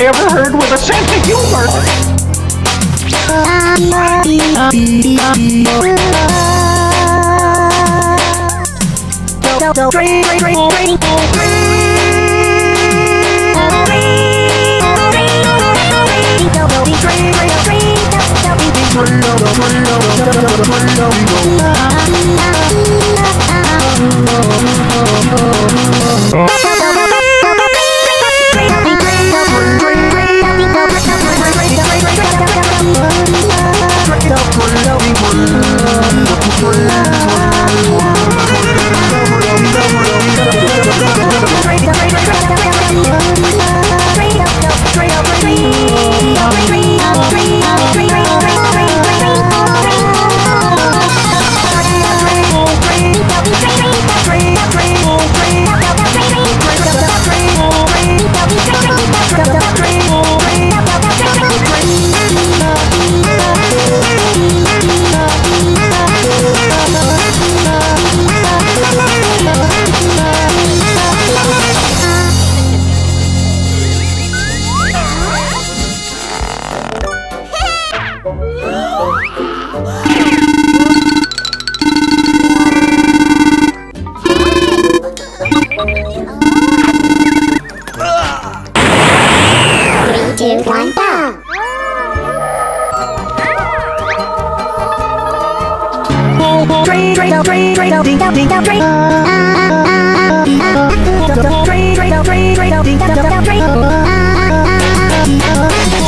I ever heard with a sense of humor. two, one, go! Train, train, out, train, train, out, ding, out, ding, out, train. Train, train, out, train, train, out, ding, out, out, train.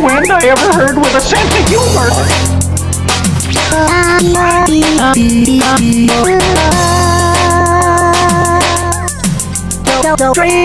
wind I ever heard with a sense of humor. Train,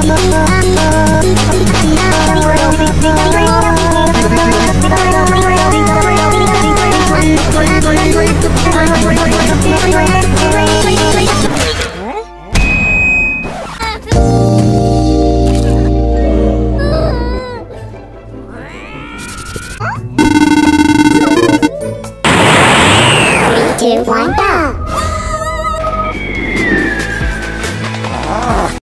I'm love.